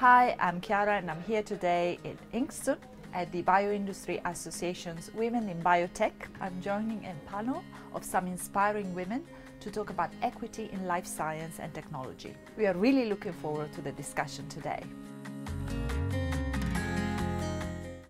Hi, I'm Chiara and I'm here today in Inkster at the Bioindustry Association's Women in Biotech. I'm joining a panel of some inspiring women to talk about equity in life science and technology. We are really looking forward to the discussion today.